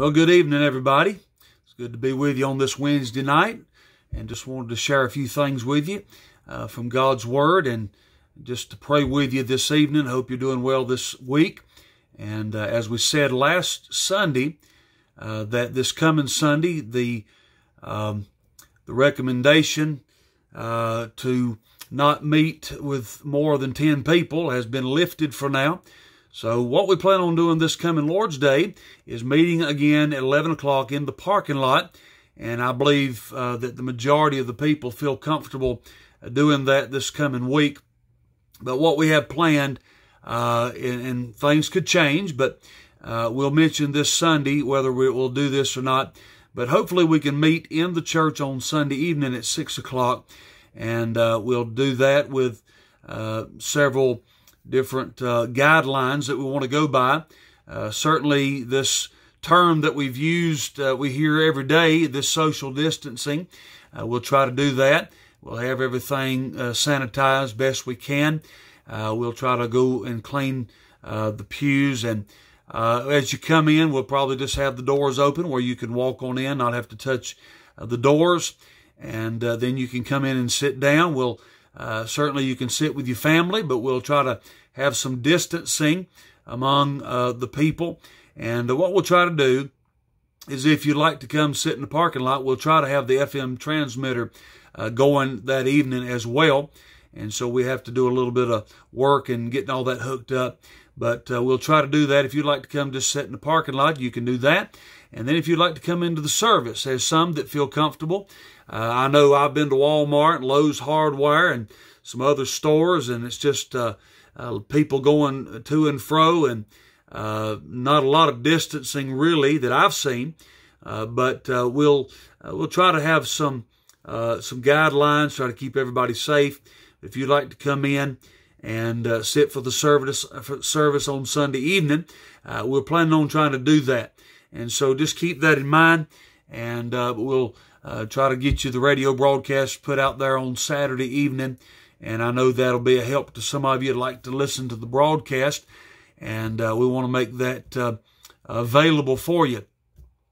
Well, good evening, everybody. It's good to be with you on this Wednesday night, and just wanted to share a few things with you uh, from God's Word, and just to pray with you this evening. I Hope you're doing well this week. And uh, as we said last Sunday, uh, that this coming Sunday, the um, the recommendation uh, to not meet with more than 10 people has been lifted for now. So what we plan on doing this coming Lord's Day is meeting again at 11 o'clock in the parking lot. And I believe uh, that the majority of the people feel comfortable doing that this coming week. But what we have planned, uh, and, and, things could change, but uh, we'll mention this Sunday whether we will do this or not. But hopefully we can meet in the church on Sunday evening at 6 o'clock. And uh, we'll do that with uh, several different uh, guidelines that we want to go by. Uh, certainly, this term that we've used, uh, we hear every day, this social distancing. Uh, we'll try to do that. We'll have everything uh, sanitized best we can. Uh, we'll try to go and clean the pews. And as you come in, we'll probably just have the doors open where you can walk on in, not have to touch the doors. And then you can come in and sit down. We'll uh, certainly, you can sit with your family, but we'll try to have some distancing among uh, the people. And uh, what we'll try to do is if you'd like to come sit in the parking lot, we'll try to have the FM transmitter uh, going that evening as well. And so we have to do a little bit of work and getting all that hooked up. But uh, we'll try to do that. If you'd like to come just sit in the parking lot, you can do that. And then if you'd like to come into the service, there's some that feel comfortable. Uh, I know I've been to Walmart, and Lowe's Hardware, and some other stores, and it's just uh, uh, people going to and fro, and uh, not a lot of distancing really that I've seen. Uh, but uh, we'll we'll try to have some some guidelines, try to keep everybody safe. If you'd like to come in and sit for the service for service on Sunday evening, we're planning on trying to do that. And so just keep that in mind, and we'll uh, try to get you the radio broadcast put out there on Saturday evening. And I know that'll be a help to some of you that like to listen to the broadcast. And uh, we want to make that uh, available for you.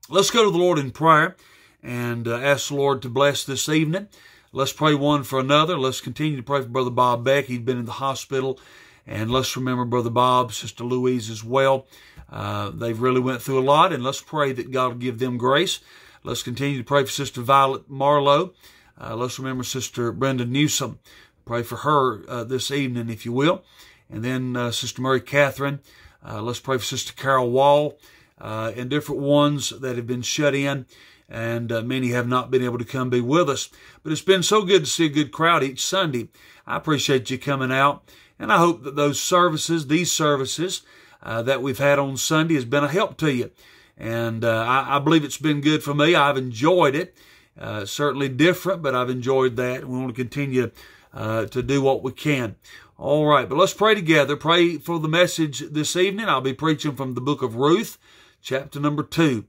Let's go to the Lord in prayer and uh, ask the Lord to bless this evening. Let's pray one for another. Let's continue to pray for Brother Bob Beck. He's been in the hospital. And let's remember Brother Bob, Sister Louise as well. Uh, they've really went through a lot, and let's pray that God will give them grace. Let's continue to pray for Sister Violet Marlowe. Uh, let's remember Sister Brenda Newsom. Pray for her uh, this evening, if you will. And then uh, Sister Mary Catherine. Uh, let's pray for Sister Carol Wall uh, and different ones that have been shut in. And uh, many have not been able to come be with us. But it's been so good to see a good crowd each Sunday. I appreciate you coming out. And I hope that those services, these services that we've had on Sunday, has been a help to you. And uh, I, I, believe it's been good for me. I've enjoyed it. Uh, certainly different, but I've enjoyed that. We want to continue uh, to do what we can. All right, but let's pray together. Pray for the message this evening. I'll be preaching from the book of Ruth, chapter number two.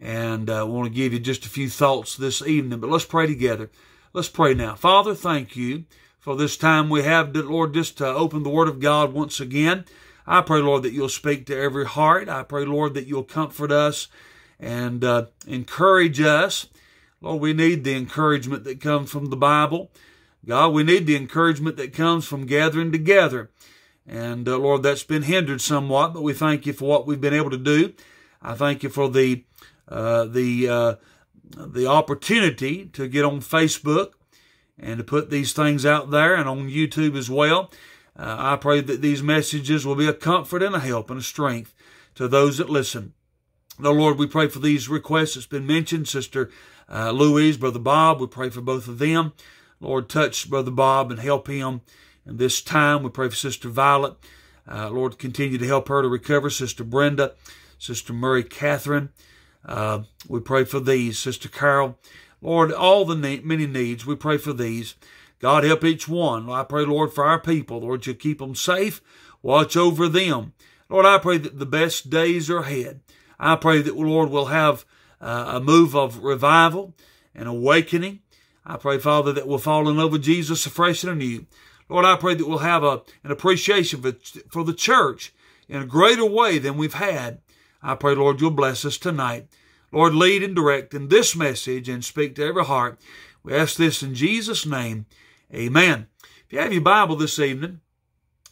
And uh, I want to give you just a few thoughts this evening, but let's pray together. Let's pray now. Father, thank you for this time we have, Lord, just to open the Word of God once again. I pray, Lord, that you'll speak to every heart. I pray, Lord, that you'll comfort us and uh, encourage us. Lord, we need the encouragement that comes from the Bible. God, we need the encouragement that comes from gathering together. And uh, Lord, that's been hindered somewhat, but we thank you for what we've been able to do. I thank you for the uh, the uh, the opportunity to get on Facebook and to put these things out there and on YouTube as well. Uh, I pray that these messages will be a comfort and a help and a strength to those that listen. The Lord, we pray for these requests that's been mentioned. Sister uh, Louise, Brother Bob, we pray for both of them. Lord, touch Brother Bob and help him in this time. We pray for Sister Violet. Uh, Lord, continue to help her to recover. Sister Brenda, Sister Mary Catherine. Uh, we pray for these. Sister Carol. Lord, all the many needs, we pray for these. God help each one. I pray, Lord, for our people. Lord, you keep them safe. Watch over them. Lord, I pray that the best days are ahead. I pray that, Lord, we'll have uh, a move of revival and awakening. I pray, Father, that we'll fall in love with Jesus afresh and anew. Lord, I pray that we'll have a, an appreciation for, for the church in a greater way than we've had. I pray, Lord, you'll bless us tonight. Lord, lead and direct in this message and speak to every heart. We ask this in Jesus' name. Amen. If you have your Bible this evening,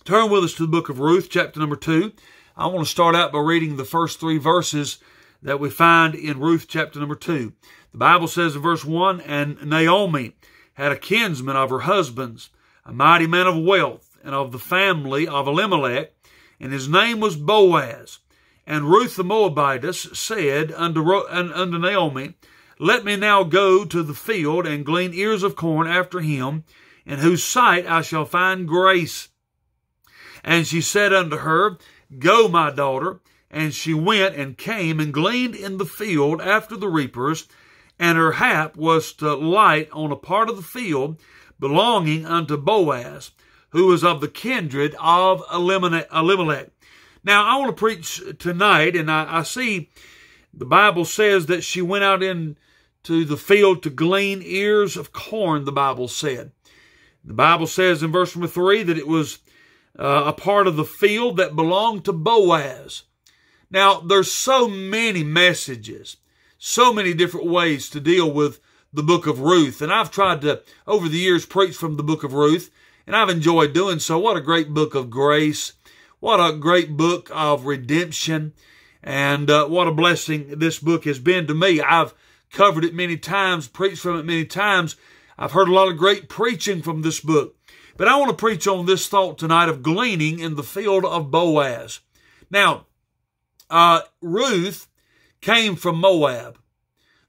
turn with us to the book of Ruth, chapter number two. I want to start out by reading the first three verses that we find in Ruth chapter number two. The Bible says in verse one, and Naomi had a kinsman of her husband's, a mighty man of wealth and of the family of Elimelech, and his name was Boaz. And Ruth the Moabitess said unto, unto Naomi, Let me now go to the field and glean ears of corn after him, in whose sight I shall find grace. And she said unto her, Go, my daughter. And she went and came and gleaned in the field after the reapers, and her hap was to light on a part of the field belonging unto Boaz, who was of the kindred of Elimelech. Now, I want to preach tonight, and I, I see the Bible says that she went out into the field to glean ears of corn, the Bible said. The Bible says in verse number three that it was uh, a part of the field that belonged to Boaz. Now, there's so many messages, so many different ways to deal with the book of Ruth. And I've tried to, over the years, preach from the book of Ruth, and I've enjoyed doing so. What a great book of grace. What a great book of redemption. And uh, what a blessing this book has been to me. I've covered it many times, preached from it many times. I've heard a lot of great preaching from this book. But I want to preach on this thought tonight of gleaning in the field of Boaz. Now, uh, Ruth came from Moab.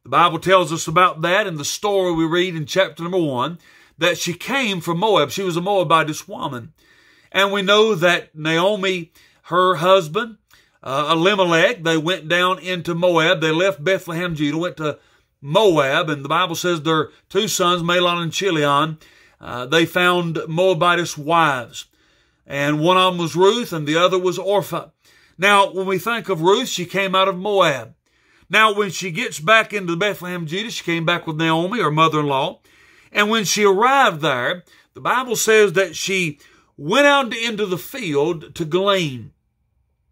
The Bible tells us about that in the story we read in chapter number one, that she came from Moab. She was a Moabitess woman. And we know that Naomi, her husband, uh, Elimelech, they went down into Moab. They left Bethlehem, Judah, went to Moab, and the Bible says their two sons, Mahlon and Chilion, uh, they found Moabitess wives. And one of them was Ruth and the other was Orpah. Now, when we think of Ruth, she came out of Moab. Now, when she gets back into Bethlehem, Judah, she came back with Naomi, her mother-in-law. And when she arrived there, the Bible says that she went out into the field to glean.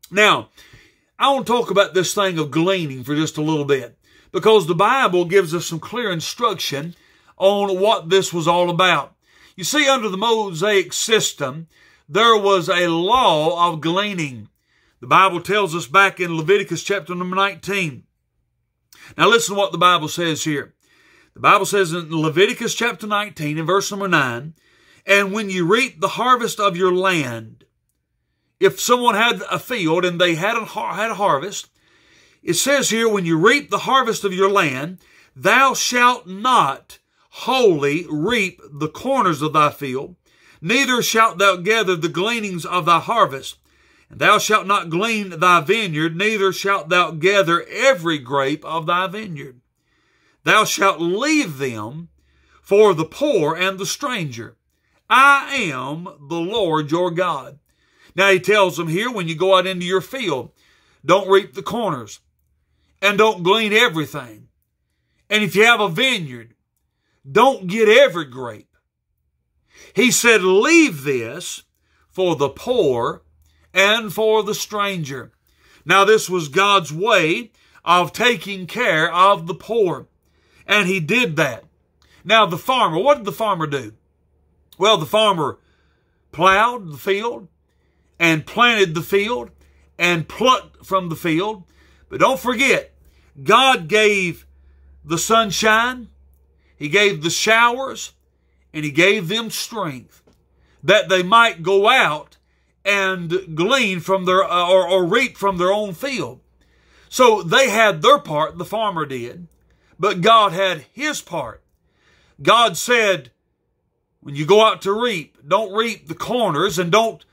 Now, I want to talk about this thing of gleaning for just a little bit because the Bible gives us some clear instruction on what this was all about. You see, under the Mosaic system, there was a law of gleaning. The Bible tells us back in Leviticus chapter number 19. Now listen to what the Bible says here. The Bible says in Leviticus chapter 19 in verse number 9, and when you reap the harvest of your land, if someone had a field and they had a, had a harvest, it says here, when you reap the harvest of your land, thou shalt not wholly reap the corners of thy field, neither shalt thou gather the gleanings of thy harvest. And thou shalt not glean thy vineyard, neither shalt thou gather every grape of thy vineyard. Thou shalt leave them for the poor and the stranger. I am the Lord your God. Now he tells them here, when you go out into your field, don't reap the corners and don't glean everything. And if you have a vineyard, don't get every grape. He said, leave this for the poor and for the stranger. Now, this was God's way of taking care of the poor. And he did that. Now, the farmer, what did the farmer do? Well, the farmer plowed the field and planted the field and plucked from the field. But don't forget, God gave the sunshine he gave the showers and he gave them strength that they might go out and glean from their uh, or, or reap from their own field. So they had their part, the farmer did, but God had his part. God said, when you go out to reap, don't reap the corners and don't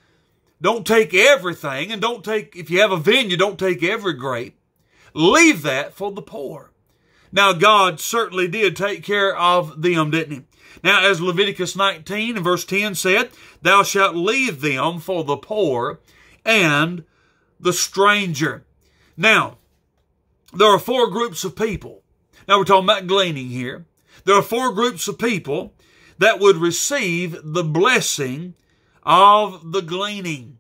don't take everything and don't take if you have a vineyard, don't take every grape. Leave that for the poor. Now, God certainly did take care of them, didn't he? Now, as Leviticus 19 and verse 10 said, Thou shalt leave them for the poor and the stranger. Now, there are four groups of people. Now, we're talking about gleaning here. There are four groups of people that would receive the blessing of the gleaning.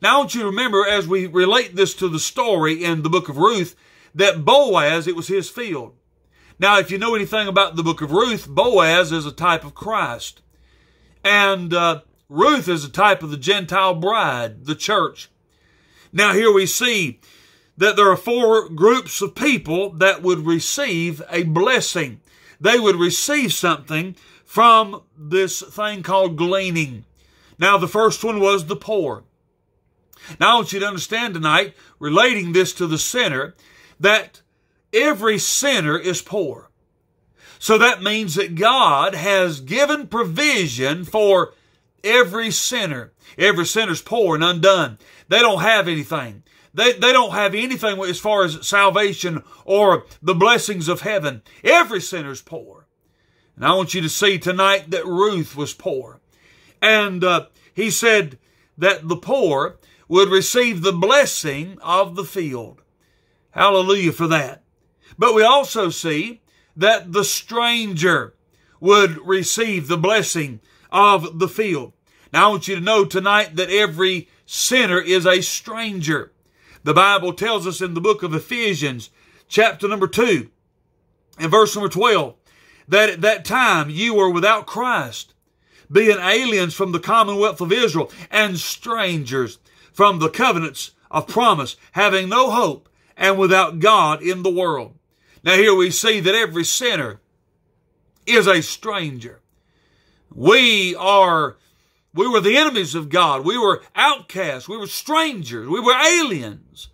Now, I want you to remember as we relate this to the story in the book of Ruth, that Boaz, it was his field. Now, if you know anything about the book of Ruth, Boaz is a type of Christ. And uh, Ruth is a type of the Gentile bride, the church. Now, here we see that there are four groups of people that would receive a blessing. They would receive something from this thing called gleaning. Now, the first one was the poor. Now, I want you to understand tonight, relating this to the sinner, that every sinner is poor. So that means that God has given provision for every sinner. Every sinner's poor and undone. They don't have anything. They, they don't have anything as far as salvation or the blessings of heaven. Every sinner's poor. And I want you to see tonight that Ruth was poor. And uh, he said that the poor would receive the blessing of the field. Hallelujah for that. But we also see that the stranger would receive the blessing of the field. Now I want you to know tonight that every sinner is a stranger. The Bible tells us in the book of Ephesians, chapter number 2, and verse number 12, that at that time you were without Christ, being aliens from the commonwealth of Israel and strangers from the covenants of promise, having no hope and without God in the world. Now here we see that every sinner is a stranger. We are we were the enemies of God. We were outcasts. We were strangers. We were aliens.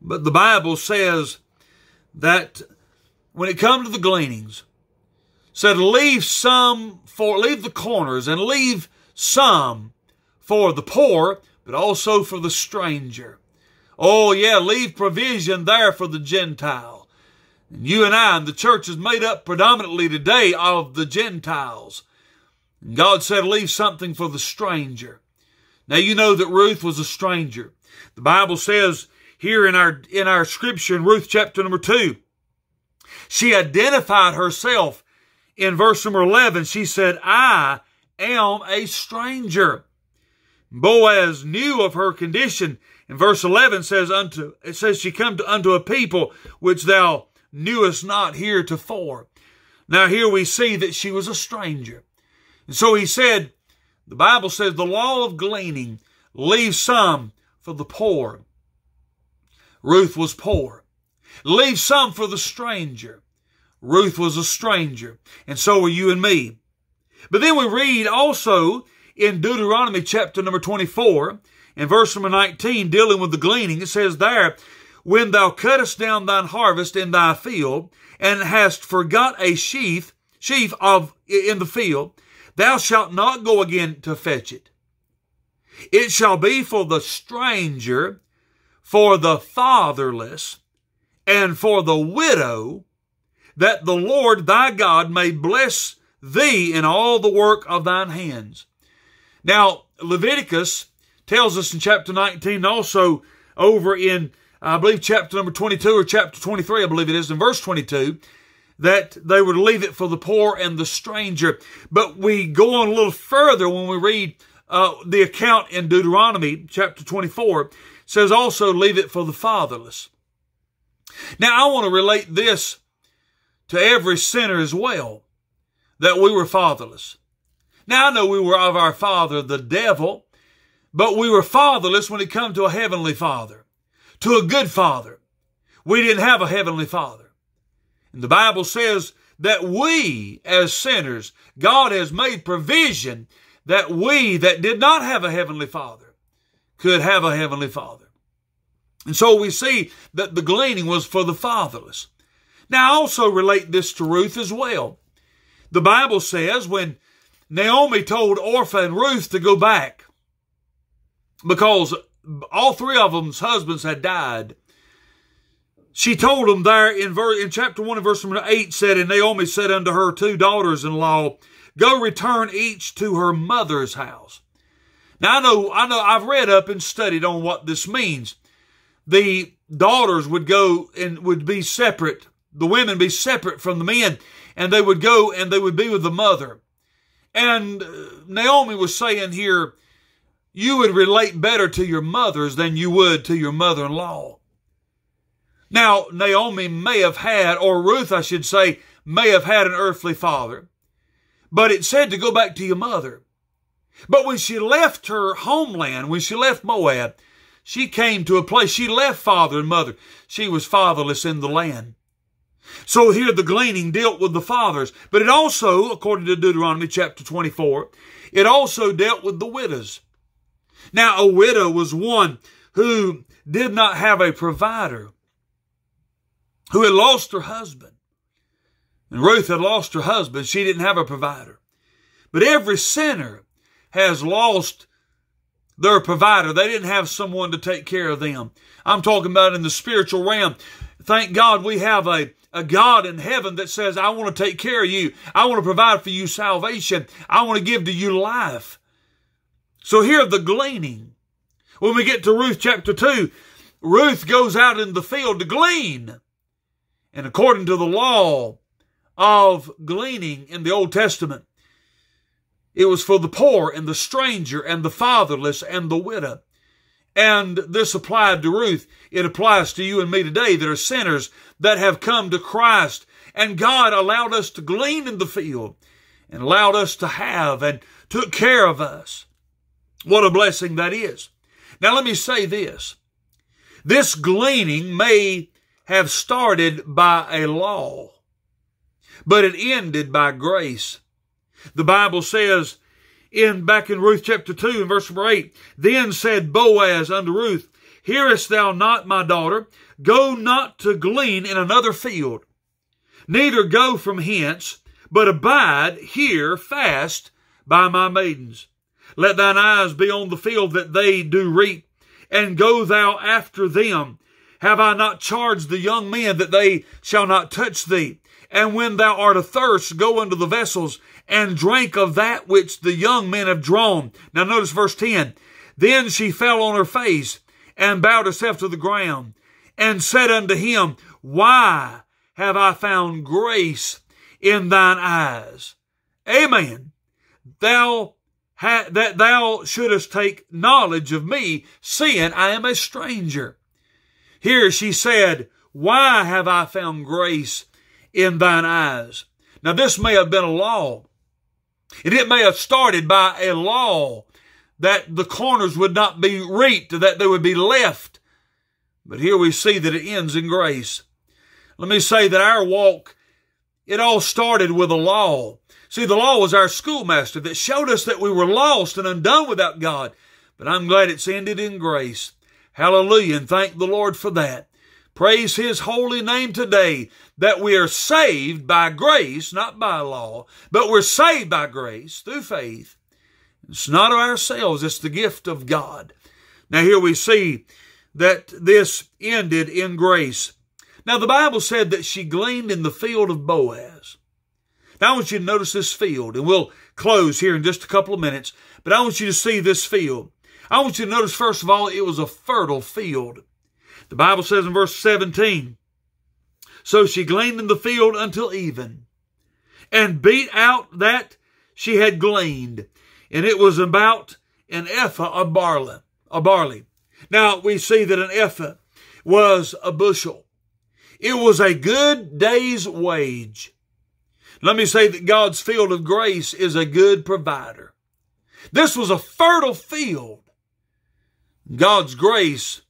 But the Bible says that when it comes to the gleanings, said leave some for, leave the corners and leave some for the poor, but also for the stranger. Oh yeah, leave provision there for the Gentile. And you and I, and the church is made up predominantly today of the Gentiles. God said, leave something for the stranger. Now you know that Ruth was a stranger. The Bible says here in our, in our scripture in Ruth chapter number two, she identified herself in verse number 11. She said, I am a stranger. Boaz knew of her condition. In verse 11 says, unto, it says, she come to, unto a people which thou knewest not heretofore. Now here we see that she was a stranger. And so he said, the Bible says the law of gleaning leaves some for the poor. Ruth was poor. Leave some for the stranger. Ruth was a stranger, and so were you and me. But then we read also in Deuteronomy chapter number 24 and verse number 19 dealing with the gleaning. It says there, when thou cuttest down thine harvest in thy field and hast forgot a sheaf, sheaf of in the field, Thou shalt not go again to fetch it. It shall be for the stranger, for the fatherless, and for the widow, that the Lord thy God may bless thee in all the work of thine hands. Now, Leviticus tells us in chapter 19 also over in, I believe, chapter number 22 or chapter 23, I believe it is, in verse 22, that they would leave it for the poor and the stranger. But we go on a little further when we read uh, the account in Deuteronomy chapter 24 says also leave it for the fatherless. Now I want to relate this to every sinner as well, that we were fatherless. Now I know we were of our father, the devil, but we were fatherless when it come to a heavenly father, to a good father. We didn't have a heavenly father. And the Bible says that we as sinners, God has made provision that we that did not have a heavenly father could have a heavenly father. And so we see that the gleaning was for the fatherless. Now I also relate this to Ruth as well. The Bible says when Naomi told Orpah and Ruth to go back because all three of them's husbands had died she told them there in, ver- in chapter 1 and verse number 8 said, And Naomi said unto her two daughters-in-law, Go return each to her mother's house. Now I know, I know, I've read up and studied on what this means. The daughters would go and would be separate. The women be separate from the men and they would go and they would be with the mother. And uh, Naomi was saying here, you would relate better to your mothers than you would to your mother-in-law. Now, Naomi may have had, or Ruth, I should say, may have had an earthly father, but it said to go back to your mother. But when she left her homeland, when she left Moab, she came to a place, she left father and mother. She was fatherless in the land. So here the gleaning dealt with the fathers, but it also, according to Deuteronomy chapter 24, it also dealt with the widows. Now, a widow was one who did not have a provider, who had lost her husband. And Ruth had lost her husband. She didn't have a provider. But every sinner has lost their provider. They didn't have someone to take care of them. I'm talking about in the spiritual realm. Thank God we have a, a God in heaven that says, I want to take care of you. I want to provide for you salvation. I want to give to you life. So here the gleaning. When we get to Ruth chapter 2, Ruth goes out in the field to glean. And according to the law of gleaning in the Old Testament, it was for the poor and the stranger and the fatherless and the widow. And this applied to Ruth. It applies to you and me today that are sinners that have come to Christ. And God allowed us to glean in the field and allowed us to have and took care of us. What a blessing that is. Now let me say this. This gleaning may have started by a law, but it ended by grace. The Bible says in back in Ruth chapter 2 and verse number 8, Then said Boaz unto Ruth, Hearest thou not, my daughter? Go not to glean in another field, neither go from hence, but abide here fast by my maidens. Let thine eyes be on the field that they do reap, and go thou after them. Have I not charged the young men that they shall not touch thee? And when thou art athirst, go unto the vessels and drink of that which the young men have drawn. Now notice verse 10. Then she fell on her face and bowed herself to the ground and said unto him, Why have I found grace in thine eyes? Amen. Thou that thou shouldest take knowledge of me, seeing I am a stranger. Here she said, Why have I found grace in thine eyes? Now this may have been a law and it may have started by a law that the corners would not be reaped, that they would be left. But here we see that it ends in grace. Let me say that our walk, it all started with a law. See, the law was our schoolmaster that showed us that we were lost and undone without God. But I'm glad it's ended in grace. Hallelujah. And thank the Lord for that. Praise His holy name today that we are saved by grace, not by law, but we're saved by grace through faith. It's not of ourselves, it's the gift of God. Now here we see that this ended in grace. Now the Bible said that she gleaned in the field of Boaz. Now I want you to notice this field, and we'll close here in just a couple of minutes, but I want you to see this field. I want you to notice, first of all, it was a fertile field. The Bible says in verse 17, So she gleaned in the field until even, and beat out that she had gleaned, and it was about an ephah of barley. A barley. Now we see that an ephah was a bushel. It was a good day's wage. Let me say that God's field of grace is a good provider. This was a fertile field. God's grace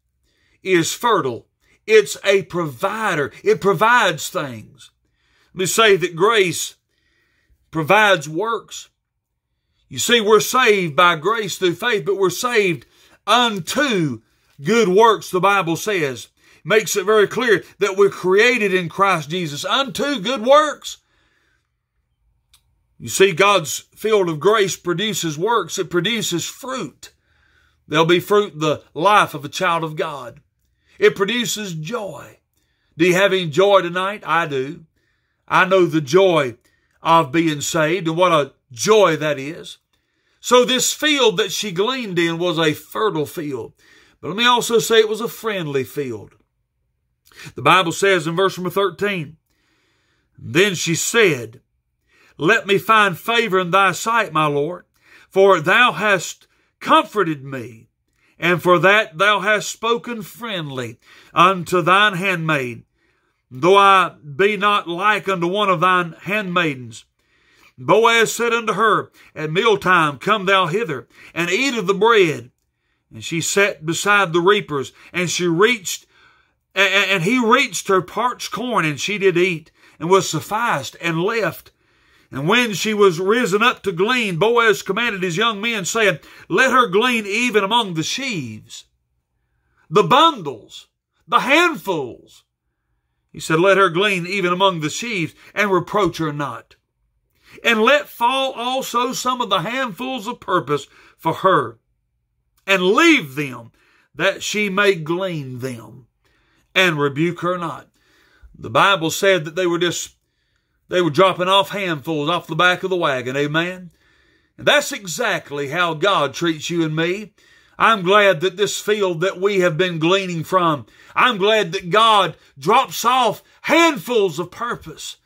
is fertile. It's a provider. It provides things. Let me say that grace provides works. You see, we're saved by grace through faith, but we're saved unto good works, the Bible says. Makes it very clear that we're created in Christ Jesus unto good works. You see, God's field of grace produces works. It produces fruit. There'll be fruit the life of a child of God. It produces joy. Do you have any joy tonight? I do. I know the joy of being saved and what a joy that is. So this field that she gleaned in was a fertile field. But let me also say it was a friendly field. The Bible says in verse number 13, Then she said, Let me find favor in thy sight, my Lord, for thou hast comforted me and for that thou hast spoken friendly unto thine handmaid. Though I be not like unto one of thine handmaidens. Boaz said unto her, At mealtime come thou hither, and eat of the bread. And she sat beside the reapers, and she reached, and he reached her parched corn, and she did eat, and was sufficed, and left. And when she was risen up to glean, Boaz commanded his young men, saying, Let her glean even among the sheaves, the bundles, the handfuls. He said, Let her glean even among the sheaves, and reproach her not. And let fall also some of the handfuls of purpose for her, and leave them, that she may glean them, and rebuke her not. The Bible said that they were just, they were dropping off handfuls off the back of the wagon. Amen. And that's exactly how God treats you and me. I'm glad that this field that we have been gleaning from, I'm glad that God drops off handfuls of purpose.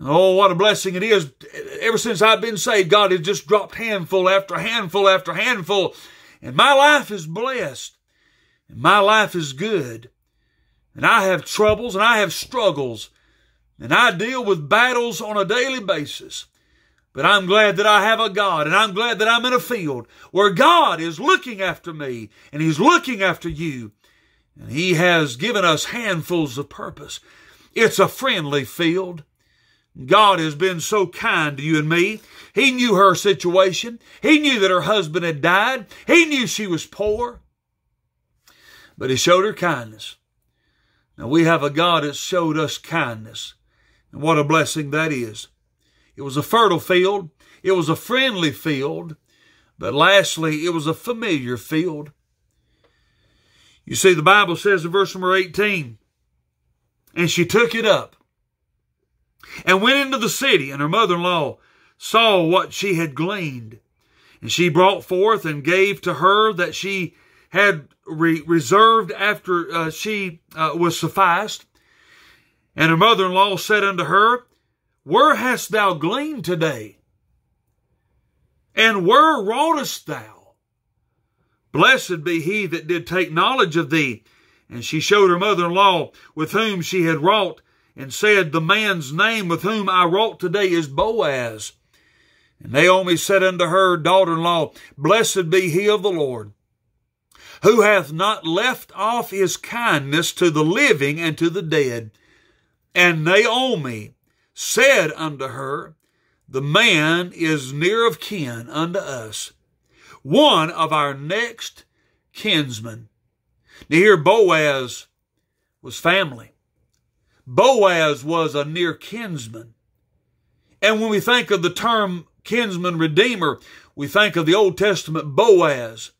Oh, what a blessing it is. Ever since I've been saved, God has just dropped handful after handful after handful. And my life is blessed. And my life is good. And I have troubles and I have struggles. And I deal with battles on a daily basis. But I'm glad that I have a God and I'm glad that I'm in a field where God is looking after me and He's looking after you. And He has given us handfuls of purpose. It's a friendly field. God has been so kind to you and me. He knew her situation. He knew that her husband had died. He knew she was poor. But He showed her kindness. Now we have a God that showed us kindness. And what a blessing that is. It was a fertile field. It was a friendly field. But lastly, it was a familiar field. You see, the Bible says in verse number 18, and she took it up and went into the city, and her mother-in-law saw what she had gleaned. And she brought forth and gave to her that she had re- reserved after uh, she uh, was sufficed. And her mother-in-law said unto her, Where hast thou gleaned today? And where wroughtest thou? Blessed be he that did take knowledge of thee. And she showed her mother-in-law with whom she had wrought, and said, The man's name with whom I wrought today is Boaz. And Naomi said unto her daughter-in-law, Blessed be he of the Lord, who hath not left off his kindness to the living and to the dead. And Naomi said unto her, The man is near of kin unto us, one of our next kinsmen. Now here Boaz was family. Boaz was a near kinsman. And when we think of the term kinsman redeemer, we think of the Old Testament Boaz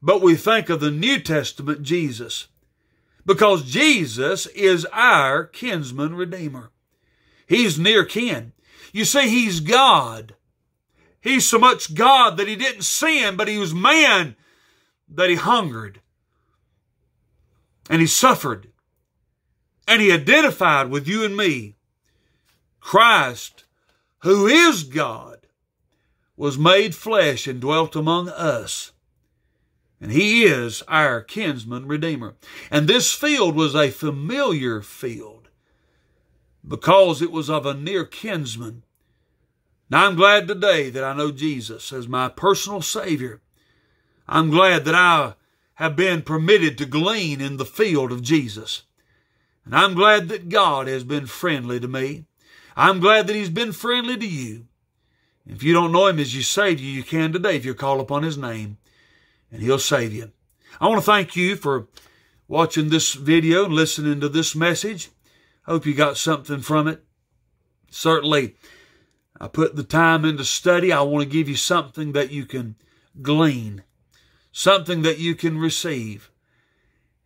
but we think of the New Testament Jesus because Jesus is our kinsman redeemer. He's near kin. You see, he's God. He's so much God that he didn't sin, but he was man that he hungered and he suffered and he identified with you and me. Christ, who is God, was made flesh and dwelt among us. And he is our kinsman redeemer. And this field was a familiar field because it was of a near kinsman. Now I'm glad today that I know Jesus as my personal Savior. I'm glad that I have been permitted to glean in the field of Jesus. And I'm glad that God has been friendly to me. I'm glad that He's been friendly to you. If you don't know Him as your Savior, you can today if you call upon His name and He'll save you. I want to thank you for watching this video and listening to this message. Hope you got something from it. Certainly, I put the time into study. I want to give you something that you can glean, something that you can receive.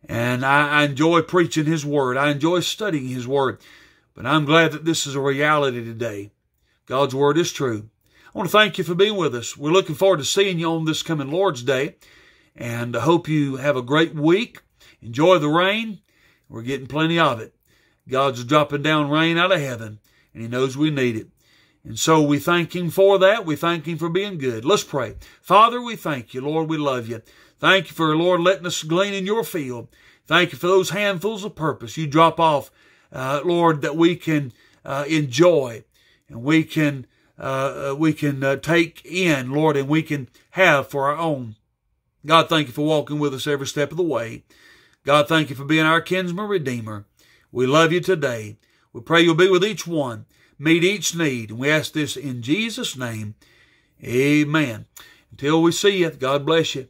And I, I enjoy preaching His Word. I enjoy studying His Word. But I'm glad that this is a reality today. God's Word is true. I want to thank you for being with us. We're looking forward to seeing you on this coming Lord's Day. And I hope you have a great week. Enjoy the rain. We're getting plenty of it. God's dropping down rain out of heaven, and He knows we need it. And so we thank Him for that. We thank Him for being good. Let's pray. Father, we thank you. Lord, we love you. Thank you for, Lord, letting us glean in your field. Thank you for those handfuls of purpose you drop off, uh, Lord, that we can uh, enjoy and we can uh we can uh, take in, Lord, and we can have for our own. God, thank you for walking with us every step of the way. God, thank you for being our kinsman redeemer. We love you today. We pray you'll be with each one, meet each need, and we ask this in Jesus' name. Amen. Until we see you, God bless you.